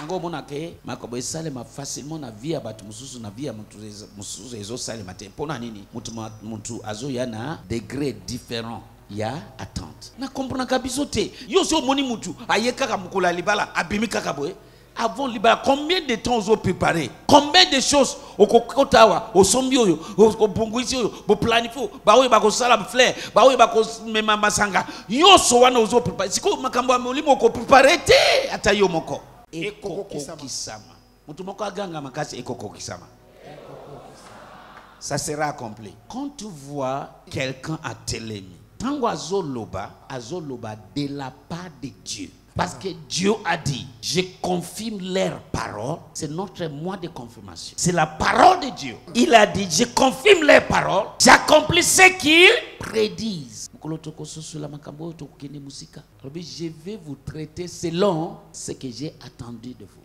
yango omona ke makambo esalema facilement na vie ya bato mosusu na vie ya motu mosusu ezosalema te mpo na nini? Mutu azoya na degré différent ya attente. Na komprenaka biso te yo so omoni mutu aye kaka mokolo libala abimi kaka boye. Avant libala combien de temps ozopréparé combien de choses okokota awa osombi oyo obongwisi oyo boplanifie oyo baoyo bakosala flair baoyo bakomema masanga. Nyonso wana ozopréparé sikoyo makambo ya molimo okoprépare te ata yo moko Ekokokisama. ekokokisama moto moko aganga makasi ekokokisama ça sera accompli. Quand tu vois quelqu'un à Télémi, tango azoloba, azoloba de la part de Dieu. Parce que Dieu a dit, je confirme leur parole. C'est notre mois de confirmation. C'est la parole de Dieu. Il a dit, je confirme leur parole. J'accomplis ce qu'ils prédisent. Je vais vous traiter selon ce que j'ai attendu de vous.